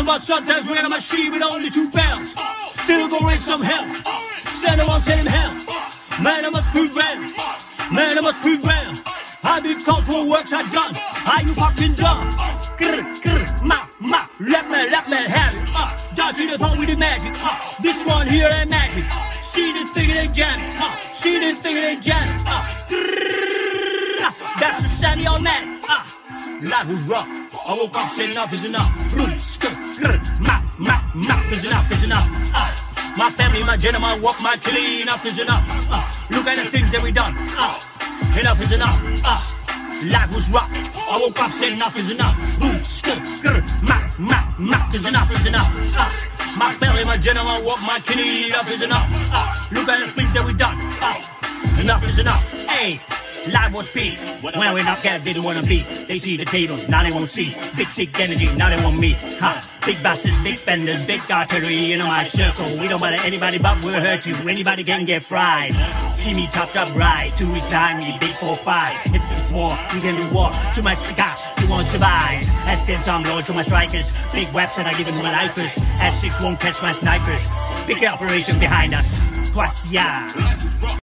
Nothing but sometimes we got a machine with only two bells. Still go raise some hell. Send them on send hell. Man, I must prevail. Man, I must prevail. I been called for works I done. Are you fucking dumb? Grr, grr, ma, ma, let me, let me have it. Uh, dodging the thought with the magic. Uh, this one here ain't magic. See this thing, it ain't jamming. Uh, see this thing, it ain't jamming. Uh, grrr, that's that. Uh, life rough. I woke up saying enough is enough. Ma, ma, is enough, is enough. Uh, my family, my gentleman, walk my killie, enough is enough. Uh, look at the things that we done. Uh, enough is enough. Uh, life was rough. I woke up saying enough is enough. Boom, skr, grr, ma, ma, ma, is enough is enough. Uh, my family, my gentleman, walk my killie, enough is enough. Uh, look at the things that we done. Uh, enough is enough. Hey. Life was big. When we not get, didn't wanna be. They see the table, now they won't see. Big, big energy, now they want me. Huh? Big bosses, big spenders, big artillery in my circle. We don't bother anybody, but we'll hurt you. Anybody can get fried. See me topped up right. Two weeks behind me, big four five. If it's war, we can do war. Too much cigar, you won't survive. As ten some load to my strikers. Big webs that I give to my lifers. As six won't catch my snipers. Big operation behind us. Yeah?